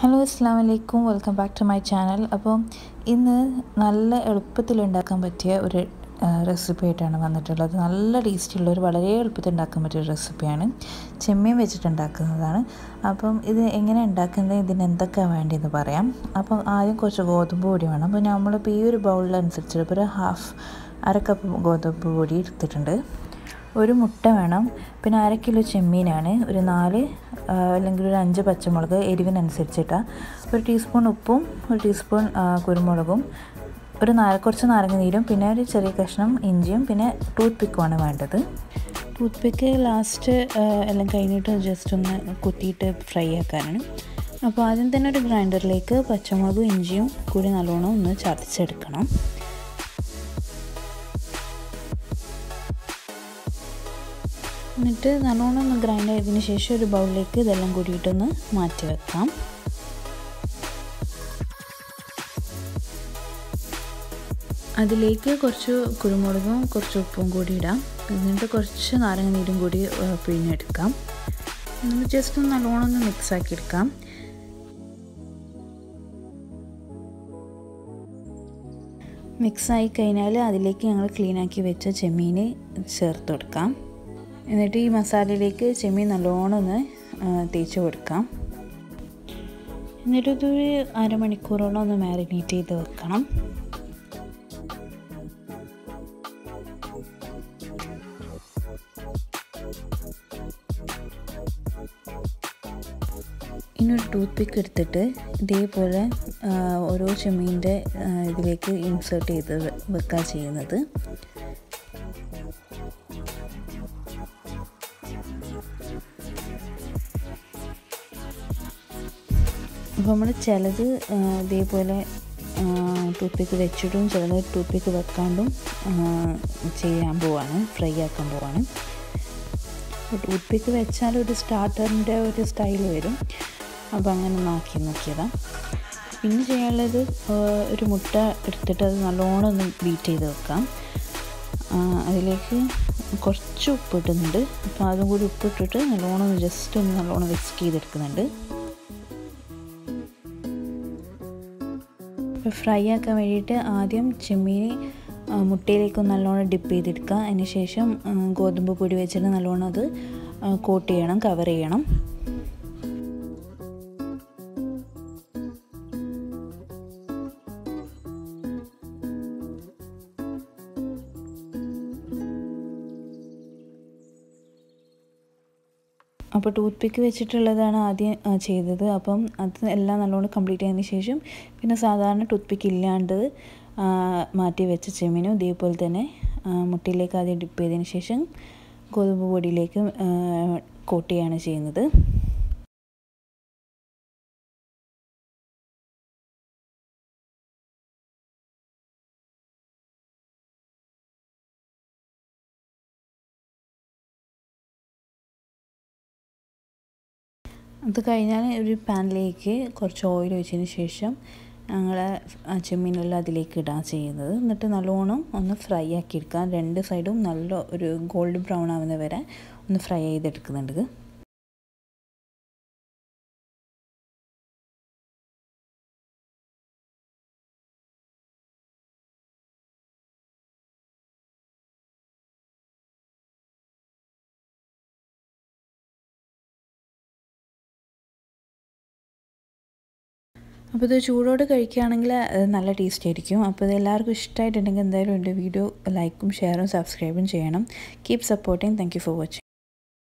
Hello അസ്സാം വലൈക്കും welcome back to my channel അപ്പോൾ ഇന്ന് നല്ല എളുപ്പത്തിൽ ഉണ്ടാക്കാൻ പറ്റിയ ഒരു റെസിപ്പി ആയിട്ടാണ് വന്നിട്ടുള്ളത്. നല്ല ടേസ്റ്റുള്ള ഒരു വളരെ എളുപ്പത്തിൽ ഉണ്ടാക്കാൻ പറ്റിയ റെസിപ്പിയാണ് ചെമ്മീൻ വെച്ചിട്ട് ഉണ്ടാക്കുന്നതാണ്. അപ്പം ഇത് എങ്ങനെ ഉണ്ടാക്കുന്നത് ഇതിന് എന്തൊക്കെയാണ് വേണ്ടതെന്ന് പറയാം. അപ്പം ആദ്യം കുറച്ച് ഗോതമ്പ് പൊടി വേണം. അപ്പോൾ നമ്മളിപ്പോൾ ഈ ഒരു ബൗളിനനുസരിച്ച് ഇപ്പോൾ ഒരു ഹാഫ് അര കപ്പ് ഗോതമ്പ് പൊടി എടുത്തിട്ടുണ്ട്. ഒരു മുട്ട വേണം. പിന്നെ അര കിലോ ചെമ്മീനാണ്. ഒരു നാല് അല്ലെങ്കിൽ ഒരു അഞ്ച് പച്ചമുളക് എരിവിനനുസരിച്ചിട്ടാണ് ഒരു ടീസ്പൂൺ ഉപ്പും ഒരു ടീസ്പൂൺ കുരുമുളകും ഒരു നാര കുറച്ച് നാരങ്ങ നീരും പിന്നെ ഒരു ചെറിയ കഷ്ണം ഇഞ്ചിയും പിന്നെ ടൂത്ത് പിക്കുമാണ് വേണ്ടത്. ടൂത്ത് പിക്ക് ലാസ്റ്റ് എല്ലാം കഴിഞ്ഞിട്ട് ജസ്റ്റ് ഒന്ന് കുത്തിയിട്ട് ഫ്രൈ ആക്കാനാണ്. അപ്പോൾ ആദ്യം തന്നെ ഒരു ഗ്രൈൻഡറിലേക്ക് പച്ചമുളകും ഇഞ്ചിയും കൂടി നല്ലോണം ഒന്ന് ചതച്ചെടുക്കണം. എന്നിട്ട് നല്ലോണം ഒന്ന് ഗ്രൈൻഡ് ആയതിന് ശേഷം ഒരു ബൗളിലേക്ക് ഇതെല്ലാം കൂടിയിട്ടൊന്ന് മാറ്റി വെക്കാം. അതിലേക്ക് കുറച്ച് കുരുമുളകും കുറച്ച് ഉപ്പും കൂടി ഇടാം. എന്നിട്ട് കുറച്ച് നാരങ്ങ നീരും കൂടി പിഴിഞ്ഞെടുക്കാം നമ്മൾ ജസ്റ്റ് ഒന്ന് നല്ലോണം ഒന്ന് മിക്സ് ആക്കി എടുക്കാം. മിക്സ് ആയി കഴിഞ്ഞാൽ അതിലേക്ക് ഞങ്ങൾ ക്ലീനാക്കി വെച്ച ചെമ്മീൻ ചേർത്ത് കൊടുക്കാം. എന്നിട്ട് ഈ മസാലയിലേക്ക് ചെമ്മീൻ നല്ലോണം ഒന്ന് തേച്ച് കൊടുക്കാം. എന്നിട്ട് ഇതൊരു അരമണിക്കൂറോളം ഒന്ന് മാരിനേറ്റ് ചെയ്ത് വെക്കണം. ഇനി ഒരു ടൂത്ത് പിക്ക് എടുത്തിട്ട് ഇതേപോലെ ഓരോ ചെമ്മീന്റെ ഇതിലേക്ക് ഇൻസേർട്ട് ചെയ്ത് വെക്കുക ചെയ്യുന്നത്. അപ്പോൾ നമ്മൾ ചിലത് ഇതേപോലെ ടൂത്ത് വെച്ചിട്ടും ചിലത് ടൂത്ത് വെക്കാണ്ടും ചെയ്യാൻ പോവാണ് ഫ്രൈ ആക്കാൻ പോവാണ്. ടൂത്ത് വെച്ചാൽ ഒരു സ്റ്റാർട്ടറിന്റെ ഒരു സ്റ്റൈൽ വരും. അപ്പോൾ അങ്ങനെ നോക്കി നോക്കിയതാണ് പിന്നെ ചെയ്യാനുള്ളത് ഒരു മുട്ട എടുത്തിട്ട് അത് നല്ലോണം ഒന്ന് ബീറ്റ് ചെയ്ത് വെക്കാം. അതിലേക്ക് കുറച്ച് ഉപ്പ് ഇടുന്നുണ്ട് അപ്പോൾ അതും കൂടി ഉപ്പിട്ടിട്ട് നല്ലോണം ജസ്റ്റ് ഒന്ന് നല്ലോണം വിസ്ക് ചെയ്തെടുക്കുന്നുണ്ട്. ഇപ്പോൾ ഫ്രൈ ആക്കാൻ വേണ്ടിയിട്ട് ആദ്യം ചെമ്മീൻ മുട്ടയിലേക്ക് നല്ലോണം ഡിപ്പ് ചെയ്തെടുക്കുക. അതിന് ശേഷം ഗോതമ്പ് പൊടി വെച്ചിട്ട് നല്ലോണം അത് കോട്ട് ചെയ്യണം കവർ ചെയ്യണം. അപ്പോൾ ടൂത്ത് പിക്ക് വെച്ചിട്ടുള്ളതാണ് ആദ്യം ചെയ്തത്. അപ്പം അത് എല്ലാം നല്ലോണം കംപ്ലീറ്റ് ചെയ്തതിന് ശേഷം പിന്നെ സാധാരണ ടൂത്ത് പിക്ക് ഇല്ലാണ്ട് മാറ്റി വെച്ച ചെമ്മീനും ഇതേപോലെ തന്നെ മുട്ടയിലേക്ക് ആദ്യം ഡിപ്പ് ചെയ്തതിന് ശേഷം ഗോതമ്പ് പൊടിയിലേക്ക് കോട്ട് ചെയ്യാണ് ചെയ്യുന്നത്. അത് കഴിഞ്ഞാൽ ഒരു പാനിലേക്ക് കുറച്ച് ഓയിൽ ഒഴിച്ചതിന് ശേഷം ഞങ്ങൾ ചെമ്മീനെല്ലാം അതിലേക്ക് ഇടാൻ ചെയ്യുന്നത്. എന്നിട്ട് നല്ലോണം ഒന്ന് ഫ്രൈ ആക്കി എടുക്കാം രണ്ട് സൈഡും നല്ല ഒരു ഗോൾഡ് ബ്രൗൺ ആവുന്ന വരെ ഒന്ന് ഫ്രൈ ചെയ്തെടുക്കുന്നുണ്ട്. അപ്പോൾ ഇത് ചൂടോട് കഴിക്കുകയാണെങ്കിൽ നല്ല ടേസ്റ്റ് ആയിരിക്കും. അപ്പോൾ ഇത് എല്ലാവർക്കും ഇഷ്ടമായിട്ടുണ്ടെങ്കിൽ എന്തായാലും എന്റെ വീഡിയോ ലൈക്കും ഷെയറും സബ്സ്ക്രൈബും ചെയ്യണം. Keep supporting thank for watching